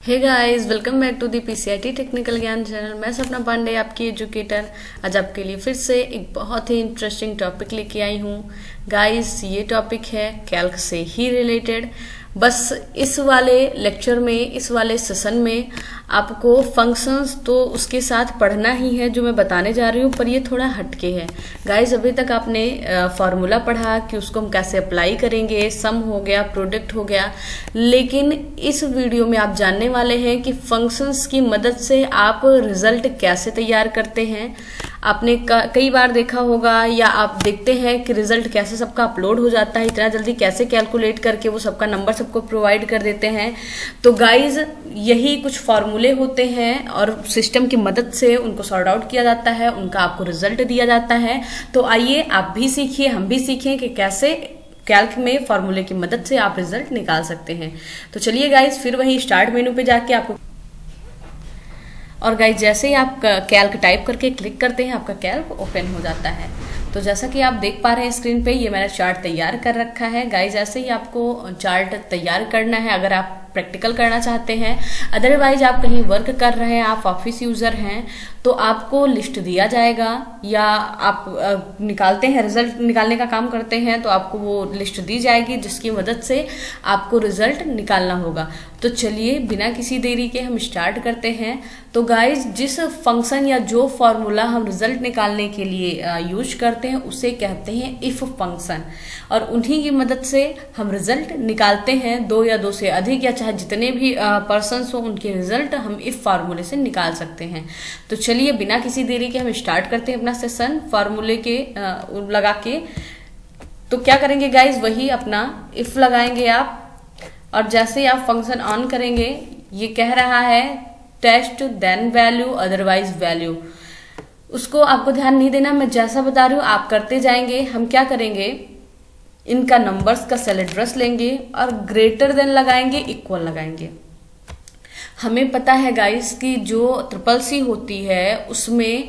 Hey guys welcome back to the PCIT technical Gyan channel मैं सपना पांडे, आपकी educator आज आपके लिए फिर से एक बहुत ही इंटरेस्टिंग टॉपिक लेके आई हूँ। गाइस ये टॉपिक है कैल्क से ही रिलेटेड बस इस वाले लेक्चर में, इस वाले सेशन में आपको फ़ंक्शंस तो उसके साथ पढ़ना ही है जो मैं बताने जा रही हूँ, पर ये थोड़ा हटके है। गाइस अभी तक आपने फॉर्मूला पढ़ा कि उसको हम कैसे अप्लाई करेंगे सम हो गया प्रोडक्ट हो गया, लेकिन इस वीडियो में आप जानने वाले हैं कि फ़ंक्शंस की मदद से आप रिज़ल्ट कैसे तैयार करते हैं। आपने कई बार देखा होगा, या आप देखते हैं कि रिज़ल्ट कैसे सबका अपलोड हो जाता है, इतना जल्दी कैसे कैलकुलेट करके वो सबका नंबर सबको प्रोवाइड कर देते हैं। तो गाइज़ यही कुछ फॉर्मूले होते हैं और सिस्टम की मदद से उनको सॉर्ट आउट किया जाता है, उनका आपको रिज़ल्ट दिया जाता है। तो आइए, आप भी सीखिए, हम भी सीखें कि कैसे कैल्क में फॉर्मूले की मदद से आप रिज़ल्ट निकाल सकते हैं। तो चलिए गाइज़ फिर वही स्टार्ट मेनू पे जाके आपको और गाइज़ जैसे ही आप कैल्क टाइप करके क्लिक करते हैं, आपका कैल्क ओपन हो जाता है। तो जैसा कि आप देख पा रहे हैं स्क्रीन पे, ये मैंने चार्ट तैयार कर रखा है। गाइज़ ऐसे ही आपको चार्ट तैयार करना है, अगर आप प्रैक्टिकल करना चाहते हैं। अदरवाइज़ आप कहीं वर्क कर रहे हैं, आप ऑफ़िस यूज़र हैं तो आपको लिस्ट दिया जाएगा या आप निकालते हैं रिज़ल्ट निकालने का काम करते हैं तो आपको वो लिस्ट दी जाएगी, जिसकी मदद से आपको रिज़ल्ट निकालना होगा। तो चलिए, बिना किसी देरी के हम स्टार्ट करते हैं। तो गाइज़ जिस फ़ंक्शन या जो फॉर्मूला हम रिज़ल्ट निकालने के लिए यूज़ करते हैं, उसे कहते हैं इफ़ फ़ंक्शन और उन्हीं की मदद से हम रिज़ल्ट निकालते हैं, दो या दो से अधिक या चाहे जितने भी पर्सन हो, उनके रिज़ल्ट हम इफ़ फार्मूले से निकाल सकते हैं। तो चलिए, बिना किसी देरी के हम स्टार्ट करते हैं अपना सेशन फार्मूले के लगा के। तो क्या करेंगे गाइज़ वही अपना इफ़ लगाएँगे आप। और जैसे ही आप फ़ंक्शन ऑन करेंगे, ये कह रहा है test then value otherwise value उसको आपको ध्यान नहीं देना, मैं जैसा बता रही हूँ, आप करते जाएँगे। हम क्या करेंगे? इनका नंबर्स का सेल एड्रेस लेंगे और ग्रेटर देन लगाएँगे इक्वल लगाएँगे। हमें पता है गाइस कि जो ट्रिपल सी होती है, उसमें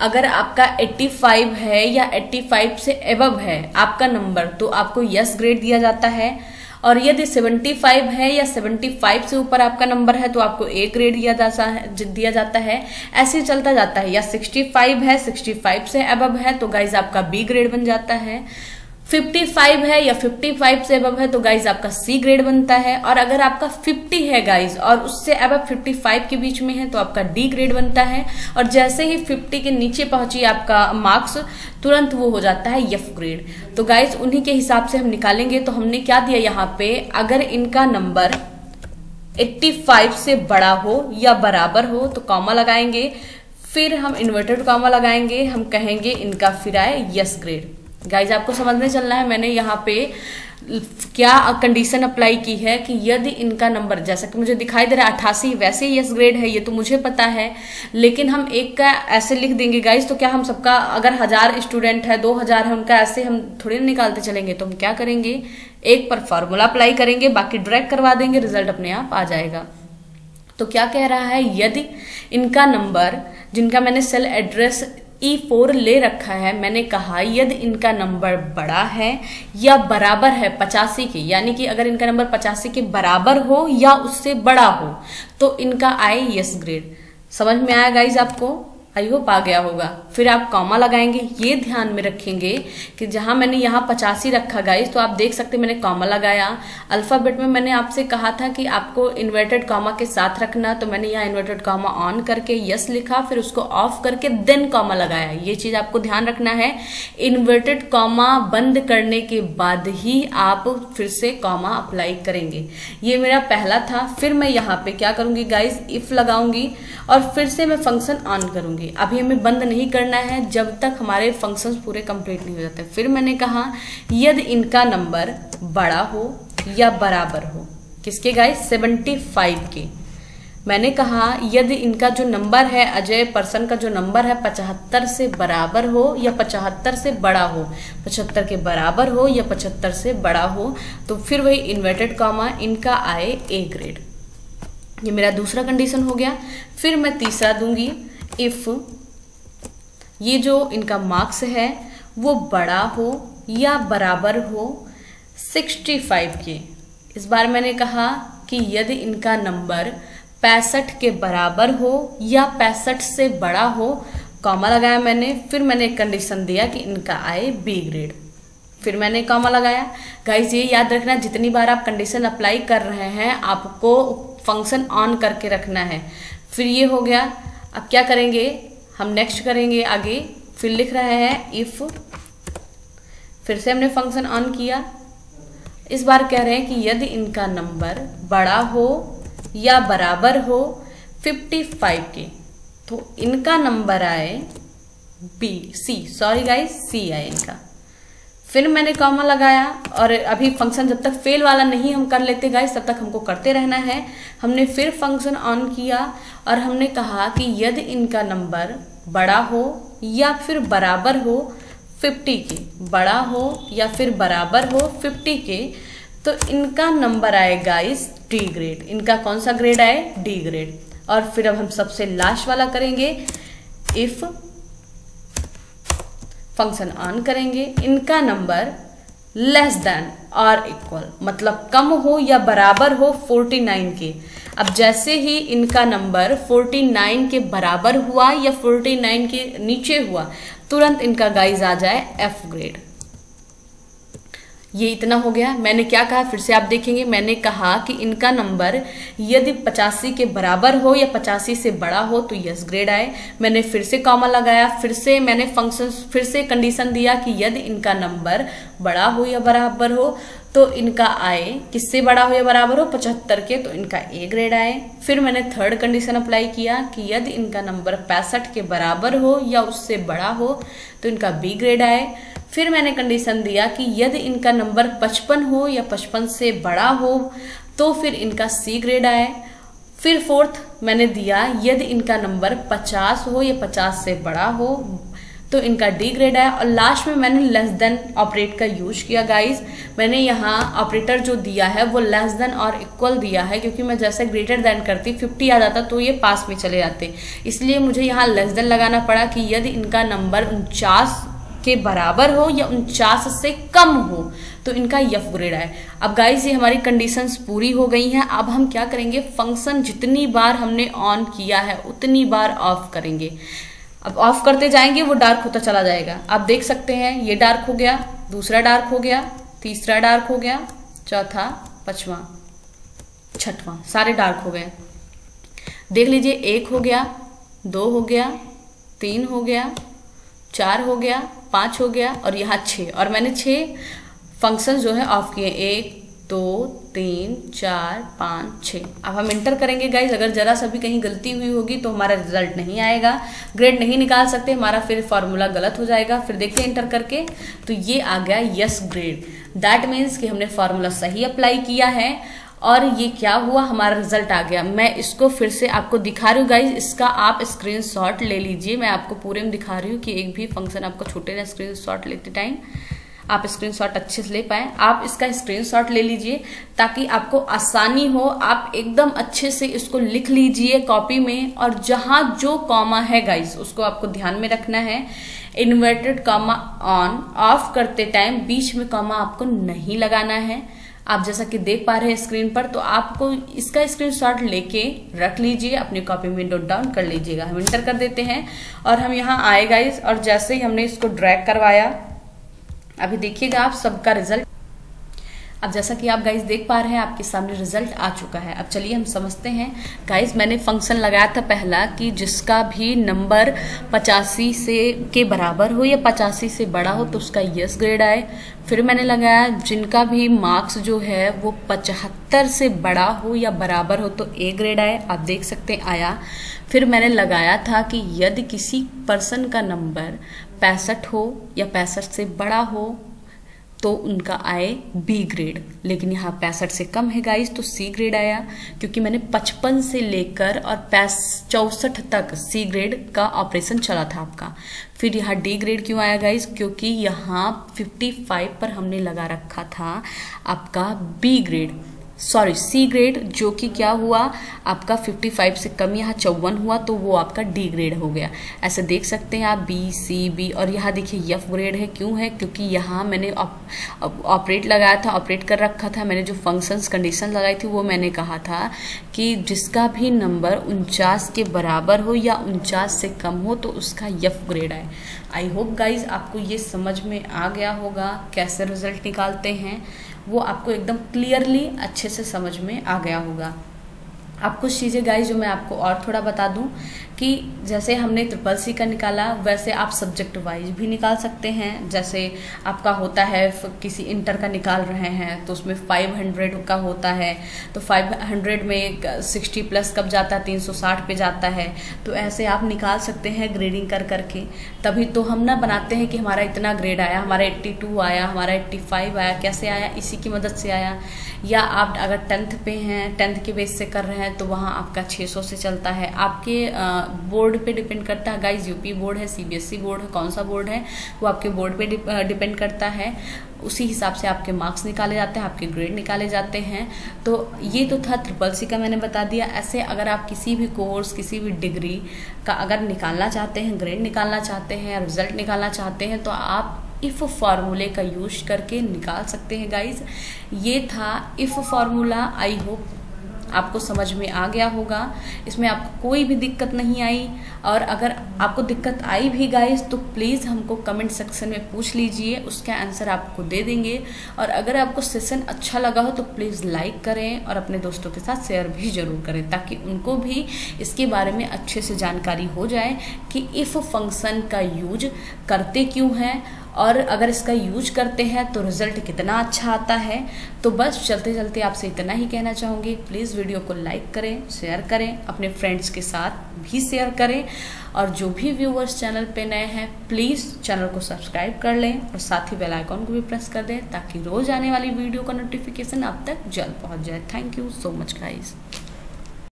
अगर आपका 85 है या 85 से एबव है आपका नंबर तो आपको यस ग्रेड दिया जाता है। और यदि 75 है या 75 से ऊपर आपका नंबर है तो आपको ए ग्रेड दिया जाता है, दिया जाता है। ऐसे चलता जाता है, या 65 है 65 से अबव है तो गाइज़ आपका बी ग्रेड बन जाता है। 55 है या 55 से अब है तो गाइज़ आपका सी ग्रेड बनता है। और अगर आपका 50 है गाइज़ और उससे अब 55 के बीच में है तो आपका डी ग्रेड बनता है। और जैसे ही 50 के नीचे पहुँची आपका मार्क्स तुरंत वो हो जाता है यफ ग्रेड तो गाइज़ उन्हीं के हिसाब से हम निकालेंगे। तो हमने क्या दिया यहाँ पे? अगर इनका नंबर 85 से बड़ा हो या बराबर हो तो कॉमा लगाएँगे। फिर हम इन्वर्टेड कॉमा लगाएँगे। हम कहेंगे इनका फिर आए यस ग्रेड गाइज़ आपको समझने चलना है, मैंने यहाँ पे क्या कंडीशन अप्लाई की है कि यदि इनका नंबर जैसा कि मुझे दिखाई दे रहा है अट्ठासी वैसे ही यस ग्रेड है, ये तो मुझे पता है, लेकिन हम एक का ऐसे लिख देंगे गाइज़ तो क्या हम सबका, अगर हज़ार स्टूडेंट है, दो हज़ार है, उनका ऐसे हम थोड़ी निकालते चलेंगे तो हम क्या करेंगे? एक पर फॉर्मूला अप्लाई करेंगे, बाकी ड्रैग करवा देंगे रिज़ल्ट अपने आप आ जाएगा। तो क्या कह रहा है, यदि इनका नंबर जिनका मैंने cell address E e four ले रखा है। मैंने कहा, यदि इनका नंबर बड़ा है या बराबर है पचासी के, यानी कि अगर इनका नंबर पचासी के बराबर हो या उससे बड़ा हो तो इनका आए यस ग्रेड समझ में आया गाइज़ आपको? आई होप आ गया होगा। फिर आप कॉमा लगाएँगे। ये ध्यान में रखेंगे कि जहाँ मैंने यहाँ पचासी रखा गाइस तो आप देख सकते मैंने कॉमा लगाया। अल्फ़ाबेट में मैंने आपसे कहा था कि आपको इन्वर्टेड कॉमा के साथ रखना तो मैंने यहाँ इन्वर्टेड कॉमा ऑन करके यस लिखा, फिर उसको ऑफ़ करके देन कॉमा लगाया। ये चीज़ आपको ध्यान रखना है। इन्वर्टेड कॉमा बंद करने के बाद ही आप फिर से कॉमा अप्लाई करेंगे। ये मेरा पहला था। फिर मैं यहाँ पे क्या करूँगी गाइज़ इफ़ लगाऊँगी और फिर से मैं फ़ंक्शन ऑन करूँगी। होंगे अभी हमें बंद नहीं करना है, जब तक हमारे फ़ंक्शंस पूरे कंप्लीट नहीं हो जाते। फिर मैंने कहा, यदि इनका नंबर बड़ा हो या बराबर हो, किसके गाय सेवेंटी फाइव के। मैंने कहा, यदि इनका जो नंबर है, अजय पर्सन का जो नंबर है, पचहत्तर से बराबर हो या पचहत्तर से बड़ा हो, पचहत्तर के बराबर हो या पचहत्तर से बड़ा हो तो फिर वही इन्वर्टेड कॉमा इनका आए ए ग्रेड ये मेरा दूसरा कंडीशन हो गया। फिर मैं तीसरा दूँगी। इफ़ ये जो इनका मार्क्स है, वो बड़ा हो या बराबर हो 65 के। इस बार मैंने कहा कि यदि इनका नंबर पैंसठ के बराबर हो या पैंसठ से बड़ा हो कॉमा लगाया मैंने, फिर मैंने एक कंडीशन दिया कि इनका आए बी ग्रेड फिर मैंने कॉमा लगाया। गाइज़ ये याद रखना, जितनी बार आप कंडीशन अप्लाई कर रहे हैं, आपको फ़ंक्शन ऑन करके रखना है। फिर ये हो गया अब क्या करेंगे? हम नेक्स्ट करेंगे आगे। फिर लिख रहे हैं इफ़ फिर से हमने फ़ंक्शन ऑन किया। इस बार कह रहे हैं कि यदि इनका नंबर बड़ा हो या बराबर हो 55 के तो इनका नंबर आए B C sorry guys C आए इनका। फिर मैंने कॉमा लगाया और अभी फ़ंक्शन जब तक फेल वाला नहीं हम कर लेते गाइस तब तक हमको करते रहना है। हमने फिर फ़ंक्शन ऑन किया और हमने कहा कि यदि इनका नंबर बड़ा हो या फिर बराबर हो 50 के, बड़ा हो या फिर बराबर हो 50 के तो इनका नंबर आए गाइस डी ग्रेड इनका कौन सा ग्रेड आए? डी ग्रेड और फिर अब हम सबसे लास्ट वाला करेंगे। इफ़ फ़ंक्शन ऑन करेंगे, इनका number less than or equal मतलब कम हो या बराबर हो 49 के। अब जैसे ही इनका नंबर 49 के बराबर हुआ या 49 के नीचे हुआ, तुरंत इनका गाइज़ आ जाए एफ़ ग्रेड ये इतना हो गया। मैंने क्या कहा? फिर से आप देखेंगे। मैंने कहा कि इनका नंबर यदि पचासी के बराबर हो या पचासी से बड़ा हो तो यस ग्रेड आए। मैंने फिर से कॉमा लगाया। फिर से मैंने फ़ंक्शन फिर से कंडीशन दिया कि यदि इनका नंबर बड़ा हो या बराबर हो तो इनका आए। किससे बड़ा हो या बराबर हो? पचहत्तर के तो इनका ए ग्रेड आए। फिर मैंने थर्ड कंडीशन अप्लाई किया कि यदि इनका नंबर पैंसठ के बराबर हो या उससे बड़ा हो तो इनका बी ग्रेड आए। फिर मैंने कंडीशन दिया कि यदि इनका नंबर 55 हो या 55 से बड़ा हो तो फिर इनका सी ग्रेड आए। फिर फोर्थ मैंने दिया, यदि इनका नंबर 50 हो या 50 से बड़ा हो तो इनका डी ग्रेड है और लास्ट में मैंने लेस देन ऑपरेट का यूज़ किया गाइस मैंने यहाँ ऑपरेटर जो दिया है, वो लेस देन और इक्वल दिया है, क्योंकि मैं जैसे ग्रेटर देन करती 50 आ जाता तो ये पास में चले जाते। इसलिए मुझे यहाँ लेस देन लगाना पड़ा कि यदि इनका नंबर उनचास के बराबर हो या उनचास से कम हो तो इनका यफ ग्रेड है। अब गाइस ये हमारी कंडीशंस पूरी हो गई हैं। अब हम क्या करेंगे? फ़ंक्शन जितनी बार हमने ऑन किया है, उतनी बार ऑफ़ करेंगे। अब ऑफ़ करते जाएँगे, वो डार्क होता चला जाएगा। आप देख सकते हैं, ये डार्क हो गया, दूसरा डार्क हो गया, तीसरा डार्क हो गया, चौथा, पचवा, छठवां, सारे डार्क हो गए। देख लीजिए, एक हो गया, दो हो गया, तीन हो गया चार हो गया, पाँच हो गया और यहाँ छः और मैंने छः फ़ंक्शन जो है ऑफ़ किए एक, दो, तीन, चार, पाँच छः अब हम इंटर करेंगे गाइज़ अगर जरा सा भी कहीं गलती हुई होगी तो हमारा रिज़ल्ट नहीं आएगा। ग्रेड नहीं निकाल सकते, हमारा फिर फॉर्मूला गलत हो जाएगा। फिर देखते हैं इंटर करके तो ये आ गया यस ग्रेड दैट मीन्स कि हमने फॉर्मूला सही अप्लाई किया है। और ये क्या हुआ? हमारा रिज़ल्ट आ गया। मैं इसको फिर से आपको दिखा रही हूँ गाइज़ इसका आप स्क्रीनशॉट ले लीजिए। मैं आपको पूरे में दिखा रही हूँ कि एक भी फ़ंक्शन आपको छूटे ना स्क्रीनशॉट लेते टाइम आप स्क्रीनशॉट अच्छे से ले पाए। आप इसका स्क्रीनशॉट ले लीजिए ताकि आपको आसानी हो। आप एकदम अच्छे से इसको लिख लीजिए कॉपी में। और जहाँ जो कॉमा है गाइज़ उसको आपको ध्यान में रखना है। इन्वर्टेड कॉमा ऑन ऑफ़ करते टाइम बीच में कॉमा आपको नहीं लगाना है। आप जैसा कि देख पा रहे हैं स्क्रीन पर तो आपको इसका स्क्रीनशॉट लेके रख लीजिए, अपनी कॉपी में नोट डाउन कर लीजिएगा। हम इंटर कर देते हैं और हम यहाँ आए गाइज़ और जैसे ही हमने इसको ड्रैग करवाया, अभी देखिएगा आप सबका रिज़ल्ट अब जैसा कि आप गाइस देख पा रहे हैं, आपके सामने रिज़ल्ट आ चुका है। अब चलिए हम समझते हैं। गाइस मैंने फ़ंक्शन लगाया था पहला कि जिसका भी नंबर पचासी से के बराबर हो या पचासी से बड़ा हो तो उसका यस ग्रेड आए। फिर मैंने लगाया, जिनका भी मार्क्स जो है, वो पचहत्तर से बड़ा हो या बराबर हो तो ए ग्रेड आए। आप देख सकते हैं, आया। फिर मैंने लगाया था कि यदि किसी पर्सन का नंबर पैंसठ हो या पैंसठ से बड़ा हो तो उनका आए बी ग्रेड लेकिन यहाँ पैंसठ से कम है गाइस तो सी ग्रेड आया, क्योंकि मैंने पचपन से लेकर और चौसठ तक सी ग्रेड का ऑपरेशन चला था आपका। फिर यहाँ डी ग्रेड क्यों आया गाइस क्योंकि यहाँ 55 पर हमने लगा रखा था आपका B grade sorry C grade जो कि क्या हुआ, आपका 55 से कम, यहाँ चौवन हुआ तो वो आपका डी ग्रेड हो गया। ऐसे देख सकते हैं आप बी सी बी और यहाँ देखिए यफ ग्रेड है, क्यों है? क्योंकि यहाँ मैंने ऑपरेट लगाया था ऑपरेट कर रखा था, मैंने जो फ़ंक्शंस कंडीशन लगाई थी, वो मैंने कहा था कि जिसका भी नंबर उनचास के बराबर हो या उनचास से कम हो तो उसका यफ ग्रेड आए। आई होप गाइज़ आपको ये समझ में आ गया होगा, कैसे रिज़ल्ट निकालते हैं। वो आपको एकदम क्लियरली अच्छे से समझ में आ गया होगा। आप कुछ चीज़ें गाई जो मैं आपको और थोड़ा बता दूँ कि जैसे हमने ट्रिपल सी का निकाला, वैसे आप सब्जेक्ट वाइज भी निकाल सकते हैं। जैसे आपका होता है किसी इंटर का निकाल रहे हैं तो उसमें 500 का होता है। तो 500 में 60 प्लस कब जाता है? 360 पे जाता है। तो ऐसे आप निकाल सकते हैं ग्रेडिंग कर करके। तभी तो हम ना बनाते हैं कि हमारा इतना ग्रेड आया, हमारा 82 आया, हमारा 85 आया, कैसे आया? इसी की मदद से आया। या आप अगर टेंथ पे हैं टेंथ के बेस से कर रहे हैं तो वहाँ आपका 600 से चलता है। आपके बोर्ड पे डिपेंड करता है। गाइज़ यूपी बोर्ड है सीबीएसई बोर्ड है, कौन सा बोर्ड है, वो आपके बोर्ड पे डिपेंड करता है। उसी हिसाब से आपके मार्क्स निकाले जाते हैं, आपके ग्रेड निकाले जाते हैं। तो ये तो था ट्रिपल सी का मैंने बता दिया। ऐसे अगर आप किसी भी कोर्स किसी भी डिग्री का अगर निकालना चाहते हैं ग्रेड निकालना चाहते हैं रिज़ल्ट निकालना चाहते हैं तो आप इफ़ फार्मूले का यूज़ करके निकाल सकते हैं गाइज़ ये था इफ़ फार्मूला आई होप आपको समझ में आ गया होगा। इसमें आपको कोई भी दिक्कत नहीं आई। और अगर आपको दिक्कत आई भी गाइस तो प्लीज़ हमको कमेंट सेक्शन में पूछ लीजिए। उसका आंसर आपको दे देंगे। और अगर आपको सेशन अच्छा लगा हो तो प्लीज़ लाइक करें और अपने दोस्तों के साथ शेयर भी ज़रूर करें, ताकि उनको भी इसके बारे में अच्छे से जानकारी हो जाए कि इफ़ फ़ंक्शन का यूज़ करते क्यों हैं। और अगर इसका यूज़ करते हैं तो रिज़ल्ट कितना अच्छा आता है। तो बस चलते चलते आपसे इतना ही कहना चाहूँगी। प्लीज़ वीडियो को लाइक करें, शेयर करें, अपने फ्रेंड्स के साथ भी शेयर करें। और जो भी व्यूवर्स चैनल पे नए हैं, प्लीज़ चैनल को सब्सक्राइब कर लें और साथ ही बेल आइकॉन को भी प्रेस कर दें ताकि रोज़ आने वाली वीडियो का नोटिफिकेशन आप तक जल्द पहुँच जाए। Thank you so much guys